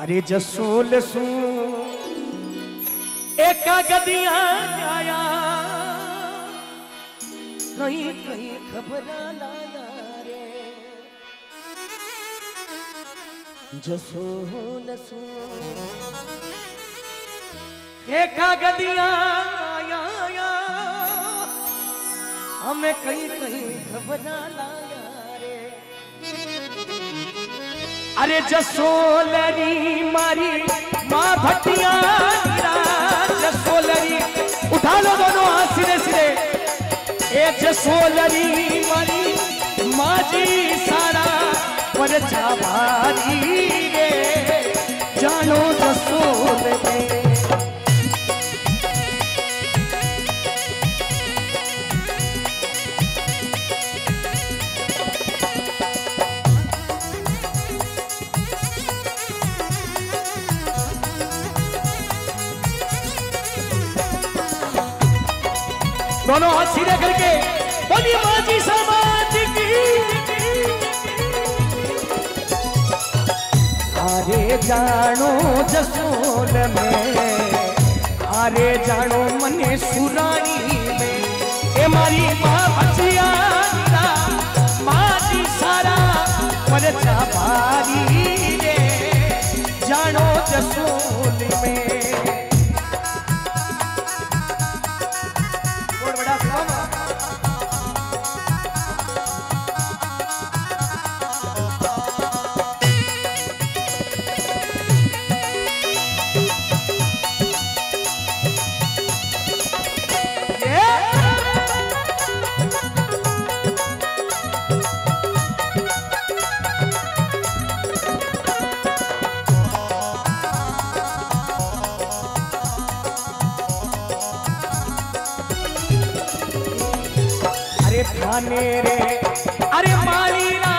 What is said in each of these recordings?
अरे जसोल सू, एक गदिया आया। कहीं कहीं खबर लाया रे। जसोल सू, एक गदिया आया हमें कहीं कहीं खबर लाया। अरे जसोलरी मारी, माँ भटिया जसोलरी, उठा लो दोनों हाथ सिरे सिरे। ए जसोलरी मारी, माँ जी सारा, पर भारी रे। जानो जसोल दोनों हाथ सीधे करके। बोलिए, माजी समाज की। अरे जानो जसोल में अरे जानो मने सुरानी में। मारी माँ माजी सारा पर भारी जानो जसोल में। अरे अरे मालीना बेटा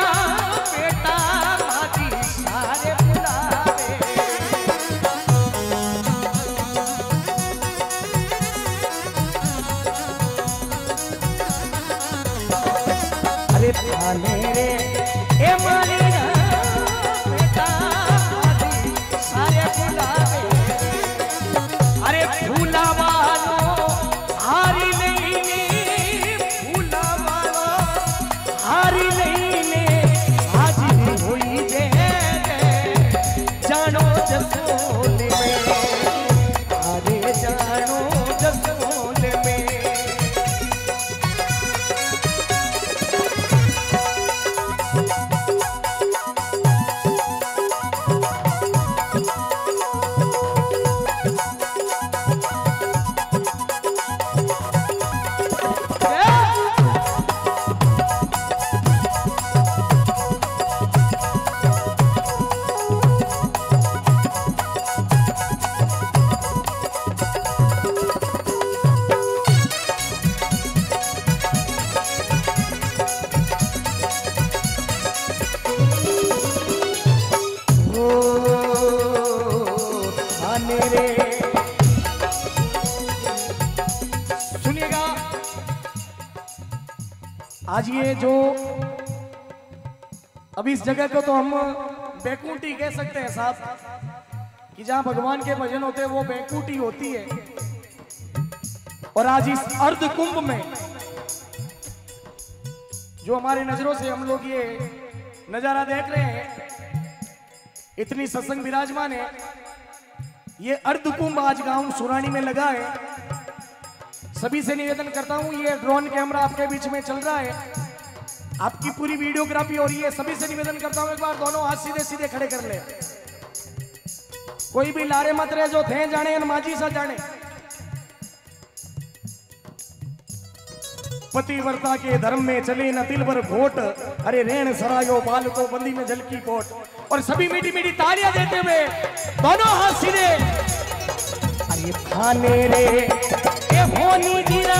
जो अब इस जगह को तो हम बैकुंठी कह सकते हैं साहब, कि जहाँ भगवान के भजन होते हैं, वो बैकुंठी होती है। और आज इस अर्ध कुंभ में जो हमारी नज़रों से हम लोग ये नज़ारा देख रहे हैं, इतनी सत्संग विराजमान है। ये अर्ध कुंभ आज गाँव सुरानी में लगा है। सभी से निवेदन करता हूँ, ये ड्रोन कैमरा आपके बीच में चल रहा है। आपकी पूरी वीडियोग्राफी हो रही है, सभी से निवेदन करता हूँ, एक बार दोनों हाथ सीधे सीधे खड़े कर ले। कोई भी लारे मत रहे जो, थे जाने, माजी सा जाने। पतिव्रता के धर्म में चले न तिल पर घोट, अरे रेण सरायो बाल को बंदी में जल की कोट। और सभी मीठी मीठी तालियाँ देते हुए दोनों हाथ सीधे। अरे खाने रे होनी जीरा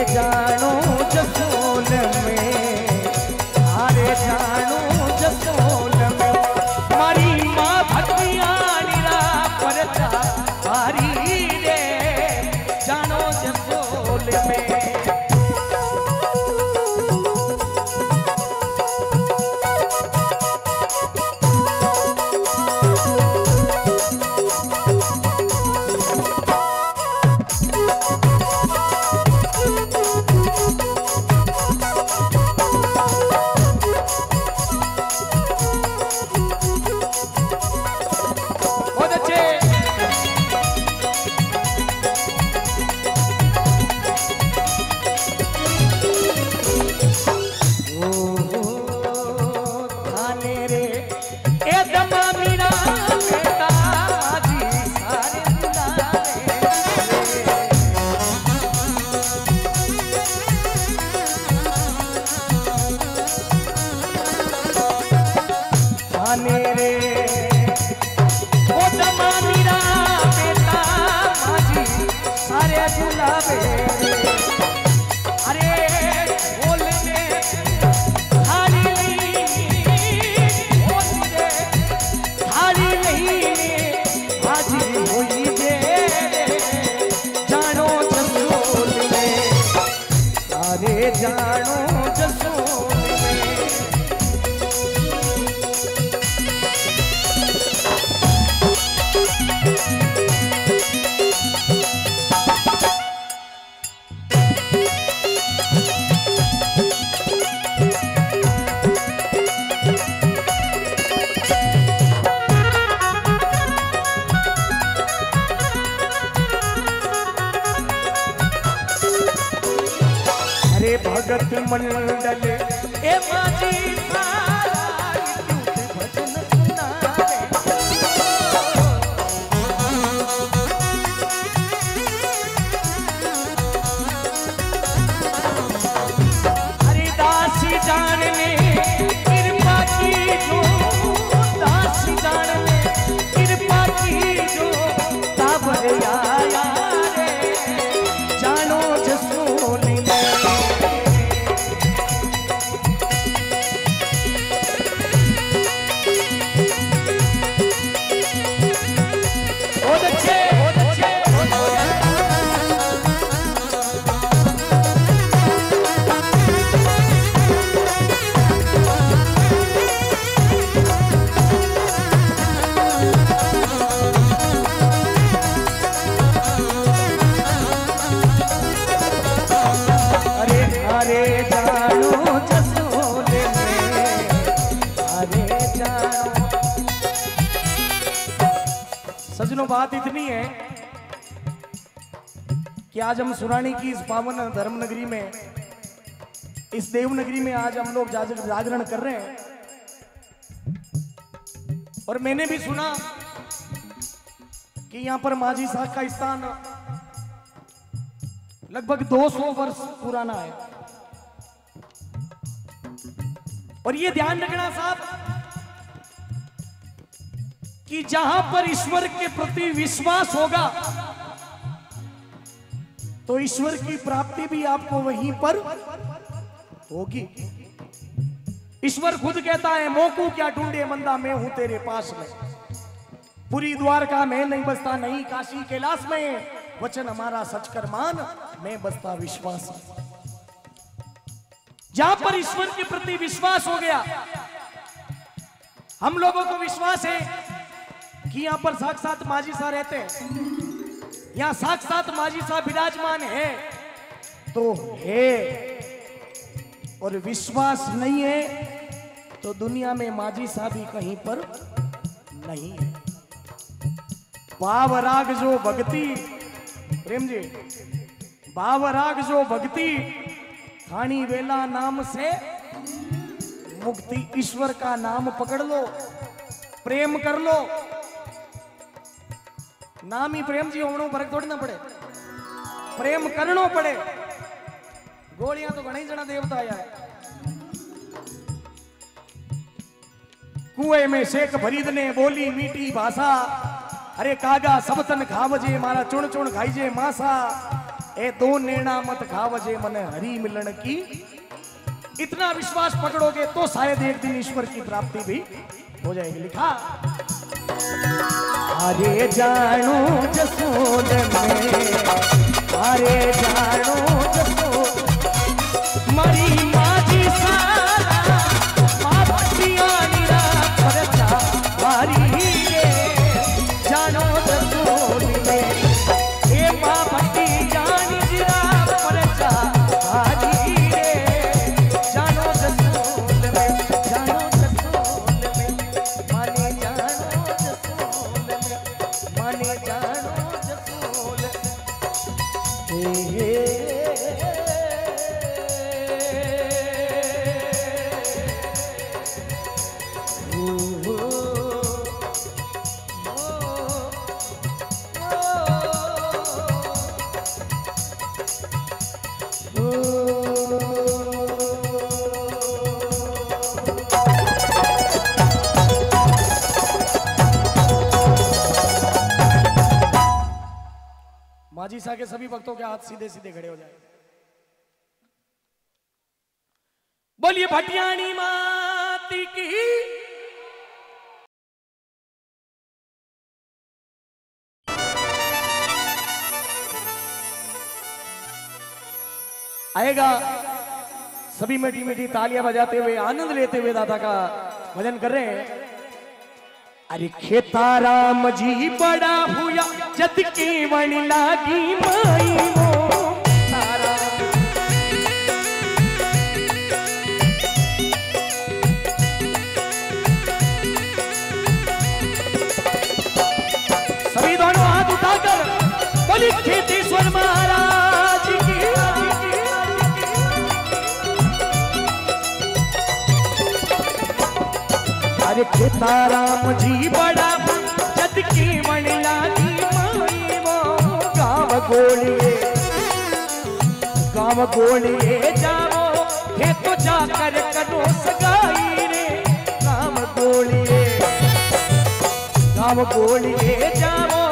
अरे भगत मंडल। ए माझी बात इतनी है कि आज हम सुरानी की इस पावन धर्म नगरी में, इस देव नगरी में आज हम लोग जागरण कर रहे हैं। और मैंने भी सुना कि यहाँ पर माझी साहब का स्थान लगभग 200 वर्ष पुराना है। और ये ध्यान रखना साहब कि जहाँ पर ईश्वर के प्रति विश्वास होगा तो ईश्वर की प्राप्ति भी आपको वहीं पर होगी। ईश्वर खुद कहता है, मोकू क्या ढूंढे, मंदा मैं हूँ तेरे पास में। पूरी द्वारका में नहीं बसता, नहीं काशी कैलाश में। वचन हमारा सच कर मान मैं बसता विश्वास जहाँ पर ईश्वर के प्रति विश्वास हो गया, हम लोगों को विश्वास है कि यहाँ पर साक्षात माझी साहब रहते हैं। यहाँ साक्षात माझी साहब विराजमान है। तो है। और विश्वास नहीं है तो दुनिया में माझी साहब भी कहीं पर नहीं है। भाव राग जो भक्ति, प्रेम जी भाव राग जो भक्ति खानी वेला नाम से मुक्ति ईश्वर का नाम पकड़ लो, प्रेम कर लो नाम ही प्रेम जी होनो फर्क थोड़ी ना पड़े प्रेम करनो पड़े गोलियां तो घणी जना देवता आया है कुएं में शेख फरीद ने बोली मीठी भाषा અરે કાગા સબતન ખાવજે મારા ચૂણ ચૂણ ખાઈજે માસા એ દો नेणा मत खावजे મને हरी मिलन की इतना विश्वास पकड़ोगे तो शायद एक दिन ईश्वर की प्राप्ति भी हो जाएगी लिखा अरे जानो जसोद में अरे जानो माजी सा के सभी भक्तों के हाथ सीधे सीधे खड़े हो जाए। बोलिए, भटियाणी माती की। आएगा। सभी मीठी मीठी तालियाँ बजाते हुए, आनंद लेते हुए दादा का भजन कर रहे हैं। अरे खेताराम जी बड़ा हुआ। जद के वण लागी माई वो ताराम। सभी महाराज की अरे खेताराम जी बड़ा गाँव गोले जाओ हे तो जाकर करो सगाई रे। काम गोले काम गोलिए जाओ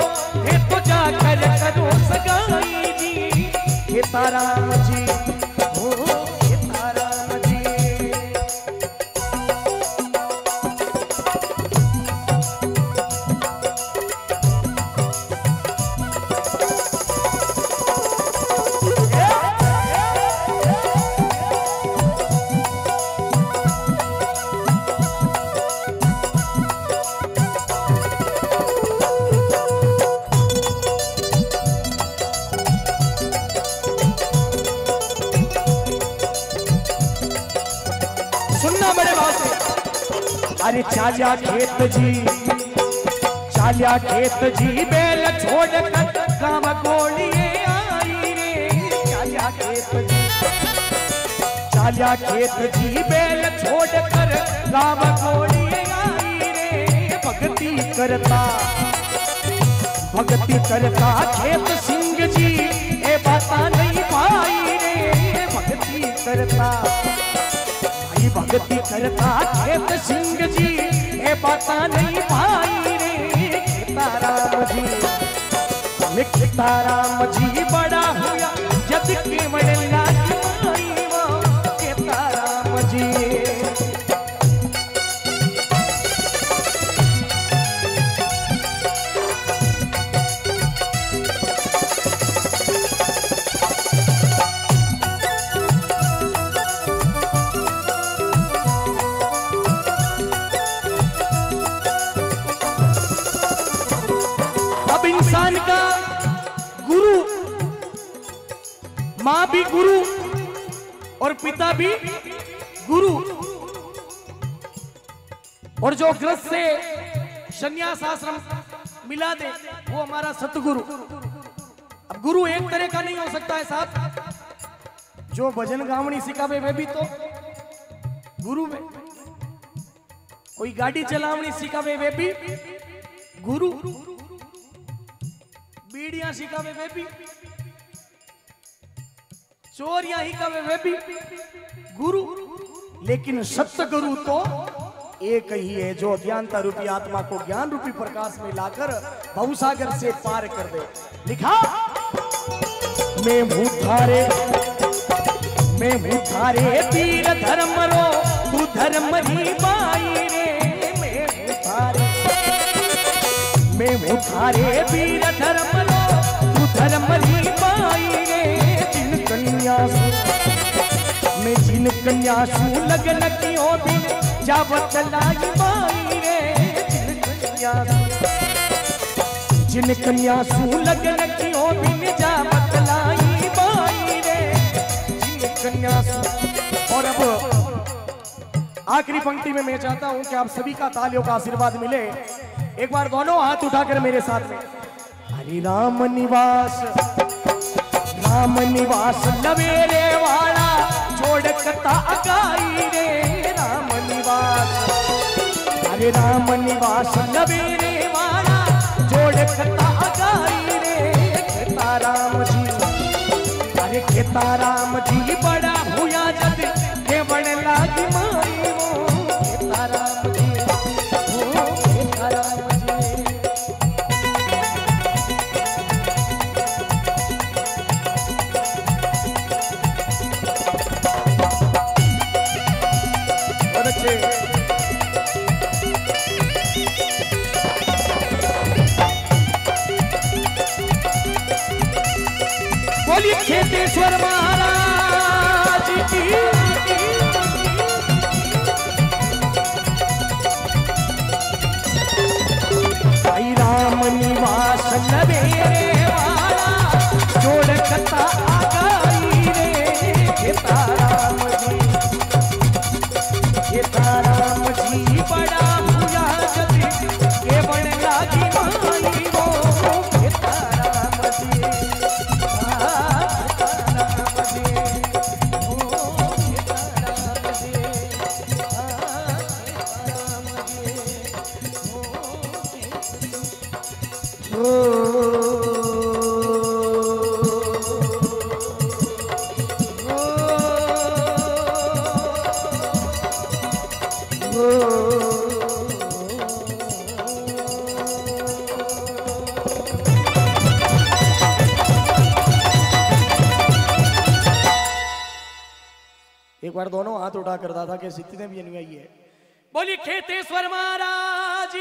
हे तो जाकर करो सगाई जी हे जी चालिया खेत जी, चालिया खेत जी, बेल छोड़ कर काम गोलिए आई रे। चालिया खेत जी, चालिया खेत जी, बेल छोड़ कर काम गोलिए आई रे। भक्ति करता भक्ति करता खेत सिंह जी, ए बाता नहीं पाई रे। भक्ति करता। भक्ति करता खेत सिंह जी ये पता नहीं पाई रे सीताराम जी हमें सीताराम जी बड़ा हुआ। और पिता भी गुरु। और जो ग्रस्त से संन्यास आश्रम मिला दे, वो हमारा सतगुरु। अब गुरु एक तरह का नहीं हो सकता है साहब। जो भजन गावनी सिखावे, वे भी तो गुरु में कोई गाड़ी चलावनी सिखावे, वे भी गुरु। बीड़ियाँ सिखावे, वे भी चोरियाँ हिखावे वे भी। गुरु, लेकिन सत्य गुरु तो एक ही है जो अज्ञानता रूपी आत्मा को ज्ञान रूपी प्रकाश में लाकर भवसागर से पार कर दे। लिखा, मैं हूँ थारे, मैं हूँ थारे वीर धर्म रो तू धर्म री बाई रे। मैं हूँ थारे, मैं हूँ थारे वीर धर्म रो तू धर्म री मैं कन्या सू लगन कियो दिन जावत लाई बाई रे। जिन कन्या जिन कन्या सू लगन कियो दिन जावत लाई बाई रे। जिन कन्या सू और अब आखिरी पंक्ति में मैं चाहता हूँ कि आप सभी का तालियों का आशीर्वाद मिले। एक बार दोनों हाथ उठाकर मेरे साथ में। हरि राम निवास राम निवास लवेरे छोड़ कथा अकाई रे, राम निवास। अरे राम निवास नबेरे वाला जोड़कता अकाई रे, खेता राम जी। अरे खेता राम जी, बड़ा भूया जब एक बार दोनों हाथ उठा कर दादा के सिद्धि ने भी अनुयायी है। बोलिए, खेतेश्वर महाराज